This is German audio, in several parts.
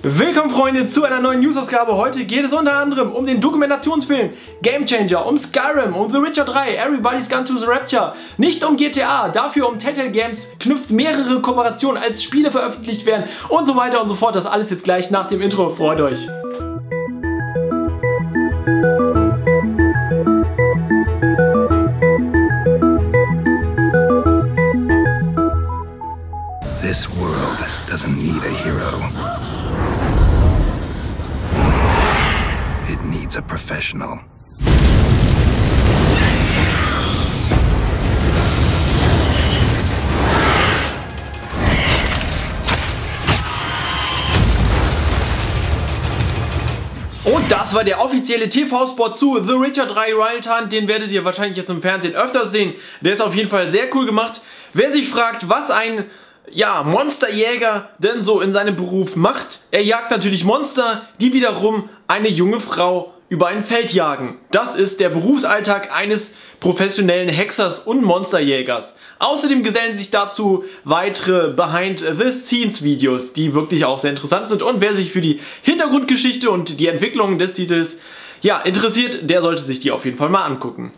Willkommen Freunde zu einer neuen Newsausgabe. Heute geht es unter anderem um den Dokumentationsfilm Game Changer, um Skyrim, um The Witcher 3, Everybody's Gone to the Rapture, nicht um GTA, dafür um Telltale Games knüpft mehrere Kooperationen als Spiele veröffentlicht werden und so weiter und so fort. Das alles jetzt gleich nach dem Intro. Freut euch! This world doesn't need a hero. A professional. Und das war der offizielle TV-Spot zu The Witcher 3 Wild Hunt. Den werdet ihr wahrscheinlich jetzt im Fernsehen öfters sehen. Der ist auf jeden Fall sehr cool gemacht. Wer sich fragt, was ein ja, Monsterjäger denn so in seinem Beruf macht. Er jagt natürlich Monster, die wiederum eine junge Frau über ein Feld jagen. Das ist der Berufsalltag eines professionellen Hexers und Monsterjägers. Außerdem gesellen sich dazu weitere Behind-the-Scenes-Videos, die wirklich auch sehr interessant sind. Und wer sich für die Hintergrundgeschichte und die Entwicklung des Titels ja, interessiert, der sollte sich die auf jeden Fall mal angucken.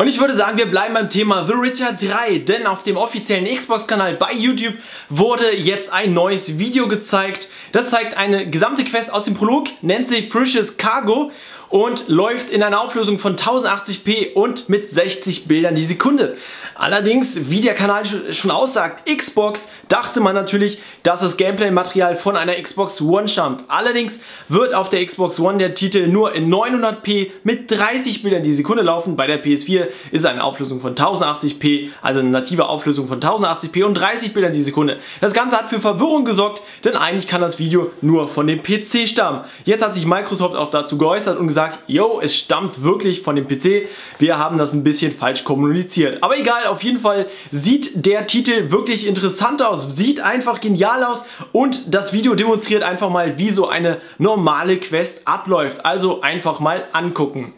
Und ich würde sagen, wir bleiben beim Thema The Witcher 3, denn auf dem offiziellen Xbox-Kanal bei YouTube wurde jetzt ein neues Video gezeigt. Das zeigt eine gesamte Quest aus dem Prolog, nennt sich Precious Cargo und läuft in einer Auflösung von 1080p und mit 60 Bildern die Sekunde. Allerdings, wie der Kanal schon aussagt, Xbox, dachte man natürlich, dass das Gameplay-Material von einer Xbox One stammt. Allerdings wird auf der Xbox One der Titel nur in 900p mit 30 Bildern die Sekunde laufen. Bei der PS4 ist eine Auflösung von 1080p, also eine native Auflösung von 1080p und 30 Bildern die Sekunde. Das Ganze hat für Verwirrung gesorgt, denn eigentlich kann das Video nur von dem PC stammen. Jetzt hat sich Microsoft auch dazu geäußert und gesagt, gesagt, yo, es stammt wirklich von dem PC. Wir haben das ein bisschen falsch kommuniziert. Aber egal, auf jeden Fall sieht der Titel wirklich interessant aus. Sieht einfach genial aus und das Video demonstriert einfach mal, wie so eine normale Quest abläuft. Also einfach mal angucken.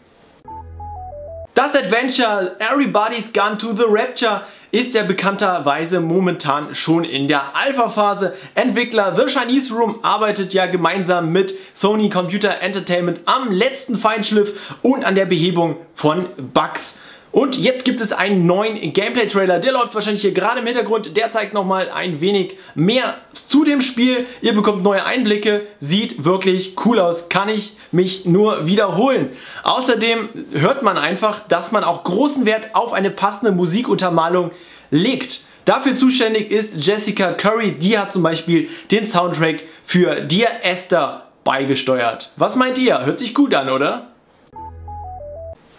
Das Adventure Everybody's Gone to the Rapture ist ja bekannterweise momentan schon in der Alpha-Phase. Entwickler The Chinese Room arbeitet ja gemeinsam mit Sony Computer Entertainment am letzten Feinschliff und an der Behebung von Bugs. Und jetzt gibt es einen neuen Gameplay-Trailer, der läuft wahrscheinlich hier gerade im Hintergrund. Der zeigt nochmal ein wenig mehr zu dem Spiel. Ihr bekommt neue Einblicke, sieht wirklich cool aus, kann ich mich nur wiederholen. Außerdem hört man einfach, dass man auch großen Wert auf eine passende Musikuntermalung legt. Dafür zuständig ist Jessica Curry, die hat zum Beispiel den Soundtrack für Dear Esther beigesteuert. Was meint ihr? Hört sich gut an, oder?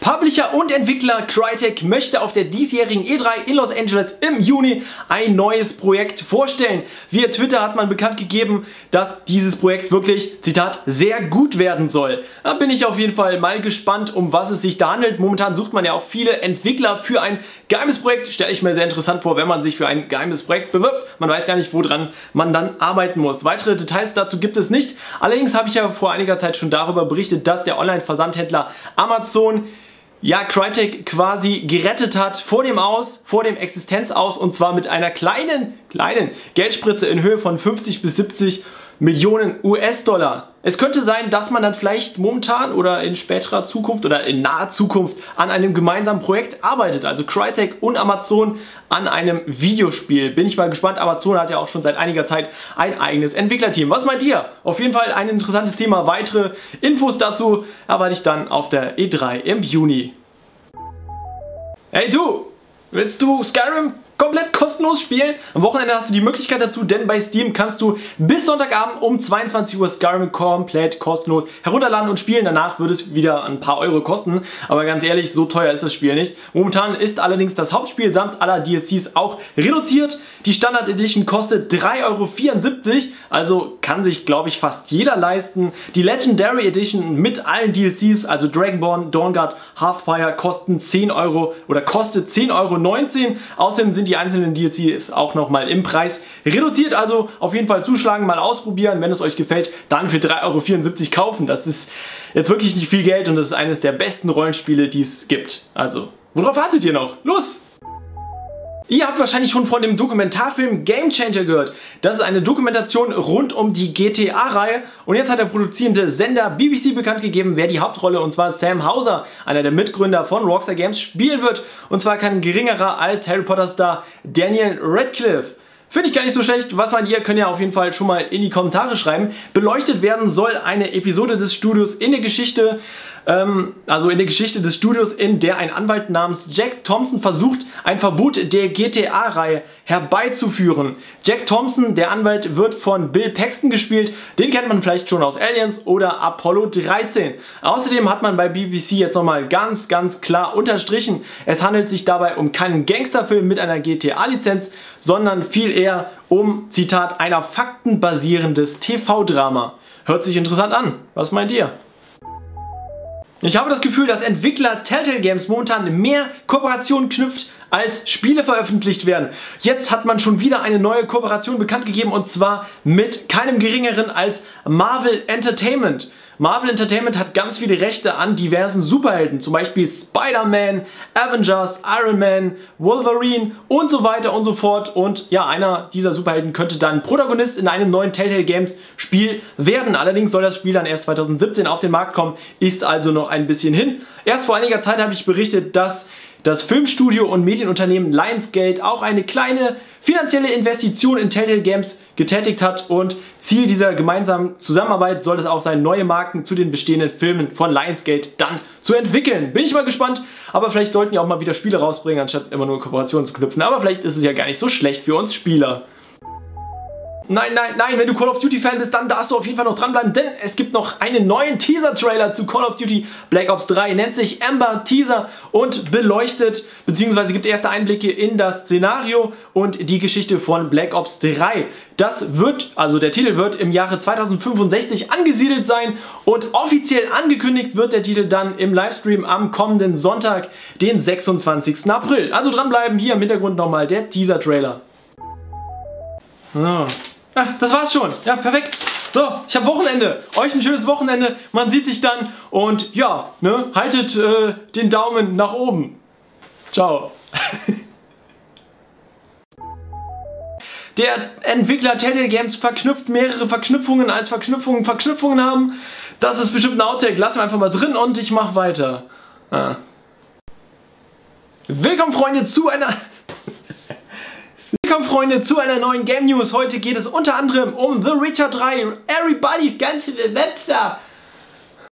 Publisher und Entwickler Crytek möchte auf der diesjährigen E3 in Los Angeles im Juni ein neues Projekt vorstellen. Via Twitter hat man bekannt gegeben, dass dieses Projekt wirklich, Zitat, sehr gut werden soll. Da bin ich auf jeden Fall mal gespannt, um was es sich da handelt. Momentan sucht man ja auch viele Entwickler für ein geheimes Projekt. Stelle ich mir sehr interessant vor, wenn man sich für ein geheimes Projekt bewirbt. Man weiß gar nicht, woran man dann arbeiten muss. Weitere Details dazu gibt es nicht. Allerdings habe ich ja vor einiger Zeit schon darüber berichtet, dass der Online-Versandhändler Amazon ja, Crytek quasi gerettet hat vor dem Aus, vor dem Existenzaus und zwar mit einer kleinen, kleinen Geldspritze in Höhe von 50 bis 70 Millionen US-Dollar. Es könnte sein, dass man dann vielleicht momentan oder in späterer Zukunft oder in naher Zukunft an einem gemeinsamen Projekt arbeitet. Also Crytek und Amazon an einem Videospiel. Bin ich mal gespannt. Amazon hat ja auch schon seit einiger Zeit ein eigenes Entwicklerteam. Was meint ihr? Auf jeden Fall ein interessantes Thema. Weitere Infos dazu erwarte ich dann auf der E3 im Juni. Hey du, willst du Skyrim komplett kostenlos spielen. Am Wochenende hast du die Möglichkeit dazu, denn bei Steam kannst du bis Sonntagabend um 22 Uhr Skyrim komplett kostenlos herunterladen und spielen. Danach würde es wieder ein paar Euro kosten, aber ganz ehrlich, so teuer ist das Spiel nicht. Momentan ist allerdings das Hauptspiel samt aller DLCs auch reduziert. Die Standard Edition kostet 3,74 Euro, also kann sich, glaube ich, fast jeder leisten. Die Legendary Edition mit allen DLCs, also Dragonborn, Dawnguard, Hearthfire, kosten 10 Euro oder kostet 10,19 Euro. Außerdem sind sind die einzelnen DLCs auch nochmal im Preis reduziert. Also auf jeden Fall zuschlagen, mal ausprobieren. Wenn es euch gefällt, dann für 3,74 Euro kaufen. Das ist jetzt wirklich nicht viel Geld und das ist eines der besten Rollenspiele, die es gibt. Also, worauf wartet ihr noch? Los! Ihr habt wahrscheinlich schon von dem Dokumentarfilm Game Changer gehört. Das ist eine Dokumentation rund um die GTA-Reihe und jetzt hat der produzierende Sender BBC bekannt gegeben, wer die Hauptrolle und zwar Sam Hauser, einer der Mitgründer von Rockstar Games, spielen wird und zwar kein geringerer als Harry Potter Star Daniel Radcliffe. Finde ich gar nicht so schlecht. Was meint ihr? Könnt ihr auf jeden Fall schon mal in die Kommentare schreiben. Beleuchtet werden soll eine Episode des Studios in der Geschichte ähm, also in der Geschichte des Studios, in der ein Anwalt namens Jack Thompson versucht, ein Verbot der GTA-Reihe herbeizuführen. Jack Thompson, der Anwalt, wird von Bill Paxton gespielt. Den kennt man vielleicht schon aus Aliens oder Apollo 13. Außerdem hat man bei BBC jetzt nochmal ganz, ganz klar unterstrichen, es handelt sich dabei um keinen Gangsterfilm mit einer GTA-Lizenz, sondern viel eher um, Zitat, einer faktenbasierendes TV-Drama. Hört sich interessant an. Was meint ihr? Ich habe das Gefühl, dass Entwickler Telltale Games momentan mehr Kooperationen knüpft, als Spiele veröffentlicht werden. Jetzt hat man schon wieder eine neue Kooperation bekannt gegeben und zwar mit keinem geringeren als Marvel Entertainment. Marvel Entertainment hat ganz viele Rechte an diversen Superhelden, zum Beispiel Spider-Man, Avengers, Iron Man, Wolverine und so weiter und so fort. Und ja, einer dieser Superhelden könnte dann Protagonist in einem neuen Telltale Games Spiel werden. Allerdings soll das Spiel dann erst 2017 auf den Markt kommen, ist also noch ein bisschen hin. Erst vor einiger Zeit habe ich berichtet, dass das Filmstudio und Medienunternehmen Lionsgate auch eine kleine finanzielle Investition in Telltale Games getätigt hat und Ziel dieser gemeinsamen Zusammenarbeit soll es auch sein, neue Marken zu den bestehenden Filmen von Lionsgate dann zu entwickeln. Bin ich mal gespannt, aber vielleicht sollten die auch mal wieder Spiele rausbringen, anstatt immer nur Kooperationen zu knüpfen. Aber vielleicht ist es ja gar nicht so schlecht für uns Spieler. Nein, nein, nein, wenn du Call of Duty Fan bist, dann darfst du auf jeden Fall noch dranbleiben, denn es gibt noch einen neuen Teaser-Trailer zu Call of Duty Black Ops 3. Nennt sich Amber Teaser und beleuchtet, beziehungsweise gibt erste Einblicke in das Szenario und die Geschichte von Black Ops 3. Das wird, also der Titel wird im Jahre 2065 angesiedelt sein und offiziell angekündigt wird der Titel dann im Livestream am kommenden Sonntag, den 26. April. Also dranbleiben, hier im Hintergrund nochmal der Teaser-Trailer. So. Ja, das war's schon. Ja, perfekt. So, ich habe Wochenende. Euch ein schönes Wochenende. Man sieht sich dann und ja, ne, haltet äh, den Daumen nach oben. Ciao. Der Entwickler Telltale Games verknüpft mehrere Verknüpfungen als Verknüpfungen Verknüpfungen haben. Das ist bestimmt ein Outtake. Lassen wir einfach mal drin und ich mach weiter. Ah. Willkommen Freunde zu einer... Willkommen Freunde zu einer neuen Game News. Heute geht es unter anderem um The Witcher 3. Everybody, ganze Webster.